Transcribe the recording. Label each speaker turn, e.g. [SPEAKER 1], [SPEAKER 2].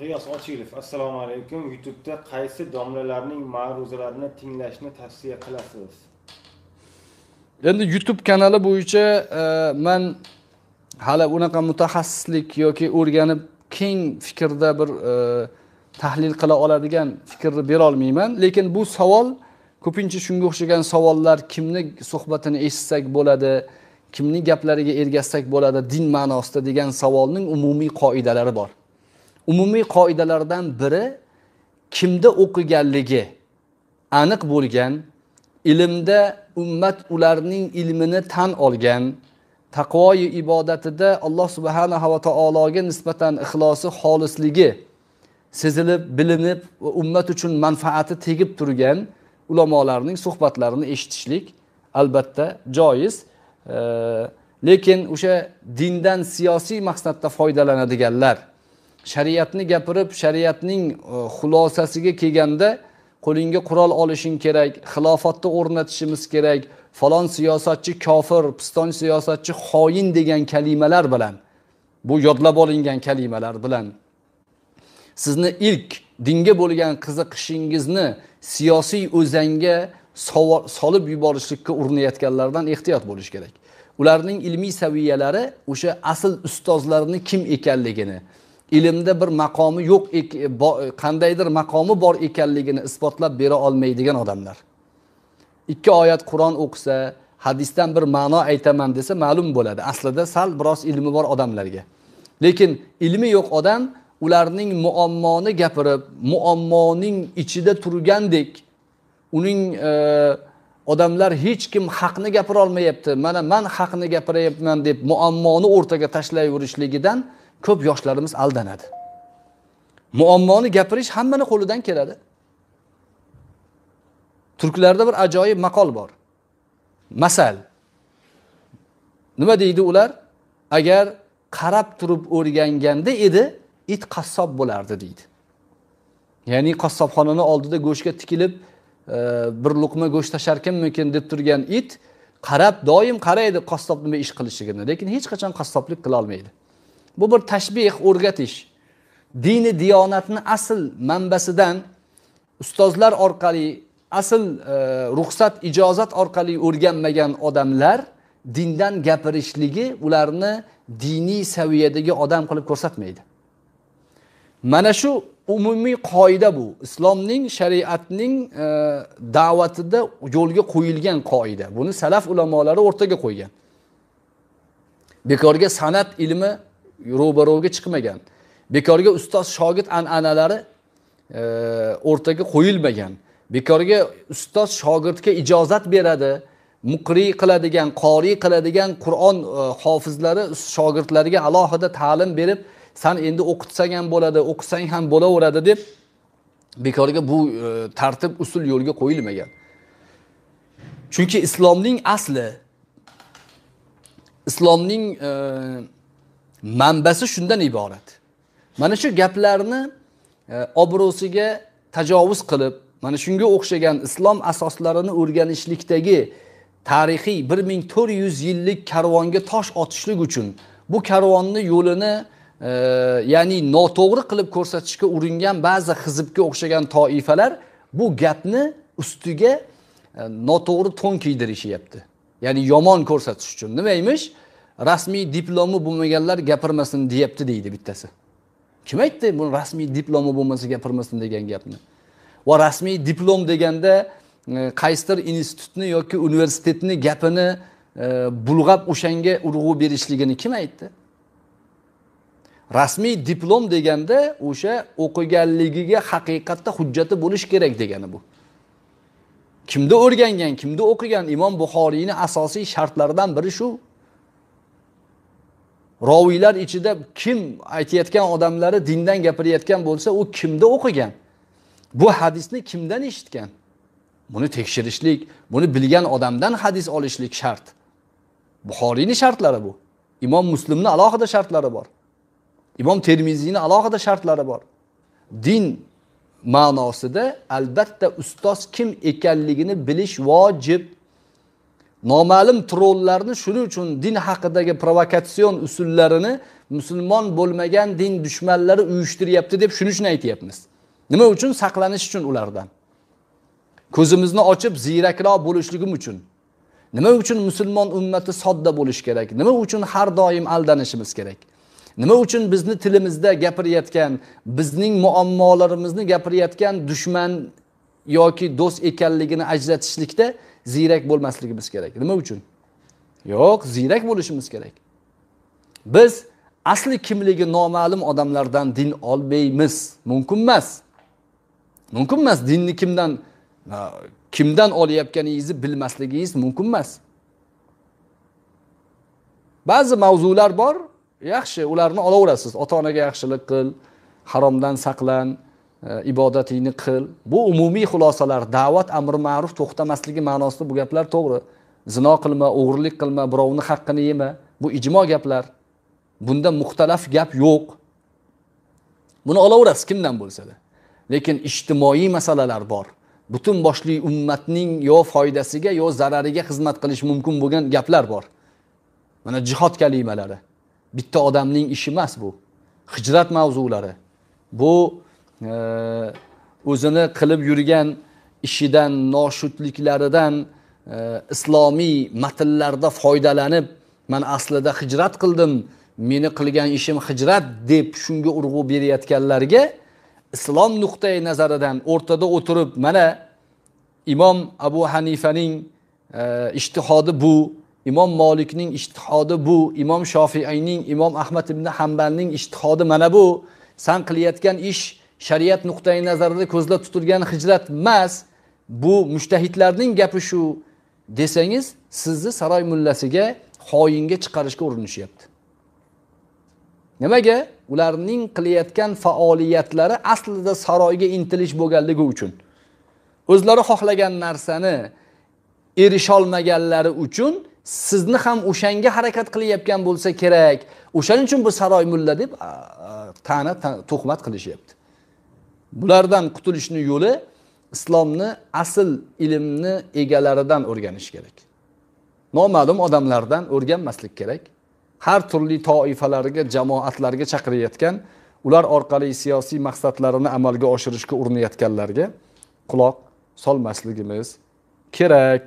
[SPEAKER 1] g'iyos ochilov assalomu alaykum. Youtubeda qaysi domlalarning ma'ruzalarini tinglashni tavsiya qilasiz?
[SPEAKER 2] Endi youtube kanali bo'yicha e, man hali unaqa mutaxassislik yoki o'rganib keng fikrda bir e, tahlil qila oladigan fikrni berolmayman lekin bu savol ko'pincha shunga o'xshagan savollar kimni suhbatini eshitsak bo'ladi kimning gaplariga ergashsak bo'ladi din ma'nosida degan savolning umumiy qoidalari bor. Umumiy qoidalardan biri kimda o'qiganligi aniq bo'lgan ilmda ummat ularning ilmini tan olgan taqvoyi ibodatida alloh subhanahu va taologa nisbatan ixlosi xolisligi sezilib bilinib va ummat uchun manfaati tegib turgan ulamolarning suhbatlarini eshitishlik albatta joiz. Lekin o'sha dindan siyosiy maqsadda foydalanadiganlar shariatni gapirib shariatning e, xulosasiga kelganda qo'lingga qurol olishing kerak xilofatni o'rnatishimiz kerak falon siyosatchi kofir piston siyosatchi xoin degan kalimalar bilan bu yodlab olingan kalimalar bilan sizni ilk dinga bo'lgan qiziqishingizni siyosiy o'zanga solib yuborishlikka urinayotganlardan ehtiyot bo'lish kerak. Ularning ilmiy saviyalari o'sha asl ustozlarini kim ekanligini ilmda bir maqomi yo'q qandaydir maqomi bor ekanligini isbotlab bera olmaydigan odamlar. Ikki oyat qur'on o'qisa hadisdan bir ma'no aytaman desa ma'lum bo'ladi. Aslida sal biroz ilmi bor odamlarga. Lekin ilmi yo'q odam ularning muammoni gapirib muammoning ichida turgandek uning e, odamlar hech kim haqni gapirolmayapti mana man haqni gapiryapman deb muammoni o'rtaga tashlayverishligidan ko'p yoshlarimiz aldanadi. Muammoni gapirish hammani qo'lidan keladi. Turklarda bir ajoyib maqol bor. Masal. Nima deydi ular? Agar qarab turib o'rganganda edi it qassob bo'lardi deydi. Ya'ni qassobxonani oldida go'shtga tikilib e, bir luqma go'sht tasharkanmikin deb turgan it qarab doim qaraydi qassob nima ish qilishligini lekin hech qachon qassoblik qilolmaydi. Bu bir tashbeh o'rgatish. Dini diyonatni asl manbasidan ustozlar orqali asl e, ruxsat ijozat orqali o'rganmagan odamlar dindan gapirishligi ularni diniy saviyadagi odam qilib ko'rsatmaydi. Mana shu umumiy qoida bu. Islomning shariatning e, da'vatida yo'lga qo'yilgan qoida. Buni salaf ulamolari o'rtaga qo'ygan. Bekorga san'at ilmi ro'barovga chiqmagan. Bekorga ustoz shogird an'analari e, o'rtaga qo'yilmagan. Bekorga ustoz shogirdga ijozat beradi muqriy qiladigan qoriy qiladigan qur'on e, hofizlari shogirdlariga alohida ta'lim berib san endi o'qitsang ham bo'ladi o'qisang ham bo'laveradi deb bekorga bu e, tartib usul yo'lga qo'yilmagan. Chunki islomning asli islomning e, manbasi shundan iborat. Mana shu gaplarni e, obro'siga tajovuz qilib mana shunga o'xshagan islom asoslarini o'rganishlikdagi tarixiy bir ming to'rt yuz yillik karvonga tosh otishlik uchun bu karvonni yo'lini e, ya'ni noto'g'ri qilib ko'rsatishga uringan ba'zi hizbga o'xshagan toifalar bu gapni ustiga e, noto'g'ri to'n kiydirishyapti. Ya'ni yomon ko'rsatish uchun. Nima emish rasmiy diplomi bo'lmaganlar gapirmasin deyapti deydi bittasi. Kim aytdi buni rasmiy diplomi bo'lmasa gapirmasin degan gapni? Va rasmiy diplom deganda e, qaysidir institutni yoki universitetni gapini e, bulg'ab o'shanga urg'u berishligini kim aytdi? Rasmiy diplom deganda o'sha o'qiganligiga haqiqatda hujjati bo'lishi kerak degani bu. Kimda o'rgangan kimda o'qigan? Imom buxoriyni asosiy shartlaridan biri shu. Roviylar ichida kim aytayotgan odamlari dindan gapirayotgan bo'lsa u kimda o'qigan? Bu hadisni kimdan eshitgan? Buni tekshirishlik buni bilgan odamdan hadis olishlik shart. Buxoriyni shartlari bu. Imom muslimni alohida shartlari bor. Imom termiziyni alohida shartlari bor. Din ma'nosida albatta ustoz kim ekanligini bilish vojib. Noma'lum trollarni shuning uchun din haqidagi provokatsion usullarini musulmon bo'lmagan din dushmanlari uyushtiryapti deb shuning uchun aytyapmiz. Nima uchun? Saqlanish uchun ulardan. Ko'zimizni ochib ziyrakroq bo'lishligim uchun. Nima uchun musulmon ummati sodda bo'lishi kerak? Nima uchun har doim aldanishimiz kerak? Nima uchun bizni tilimizda gapirayotgan bizning muammolarimizni gapirayotgan dushman yoki do'st ekanligini ajratishlikda ziyrak bo'lmasligimiz kerak. Nima uchun? Yo'q ziyrak bo'lishimiz kerak. Biz asli kimligi noma'lum odamlardan din olmaymiz. Mumkin emas. Mumkin emas. Dinni kimdan kimdan olayotganingizni bilmasligingiz mumkin emas. Ba'zi mavzular bor. Yaxshi ularni olaverasiz. Ota onaga yaxshilik qil haromdan saqlan. Э, ibodatingni qil. Bu umumiy xulosalar da'vat amri ma'ruf to'xtamasligi ma'nosida bu gaplar to'g'ri. Zino qilma o'g'irlik qilma birovni haqqini yema. Bu ijmo gaplar. Bunda muxtalaf gap yo'q. Buni olaverasiz kimdan bo'lsada. Lekin ijtimoiy masalalar bor. Butun boshli ummatning yo foydasiga yo zarariga xizmat qilishi mumkin bo'lgan gaplar bor. Mana jihod kalimalari. Bitta odamning ishi emas bu. Hijrat mavzulari. Bu o'zini qilib yurgan ishidan noshudliklaridan e, islomiy matnlarda foydalanib man aslida hijrat qildim meni qilgan ishim hijrat deb shunga urg'u berayotganlarga islom nuqtai nazaridan o'rtada o'tirib mana imom abu hanifaning e, ishtihodi bu imom molikning ishtihodi bu imom shofiiyning imom ahmad ibn hambalning ishtihodi mana bu. San qilayotgan ish shariat nuqtai nazarida ko'zda tutilgan hijrat emas bu mushtahidlarning gapi shu desangiz sizni saroy mullasiga xoyinga chiqarishga urinishyapti. Nimaga? Ularning qilayotgan faoliyatlari aslida saroyga intilish bo'lganligi uchun. O'zlari xohlagan narsani erisholmaganlari uchun sizni ham o'shanga harakat qilayotgan bo'lsa kerak. O'shaning uchun bu saroy mulla deb ta'na tuhmat qilishyapti. Bulardan qutulishni yo'li islomni asl ilmni egalaridan o'rganish kerak. Noma'lum odamlardan o'rganmaslik kerak. Har turli toifalarga jamoatlarga chaqirayotgan ular orqali siyosiy maqsadlarini amalga oshirishga urinayotganlarga quloq solmasligimiz kerak.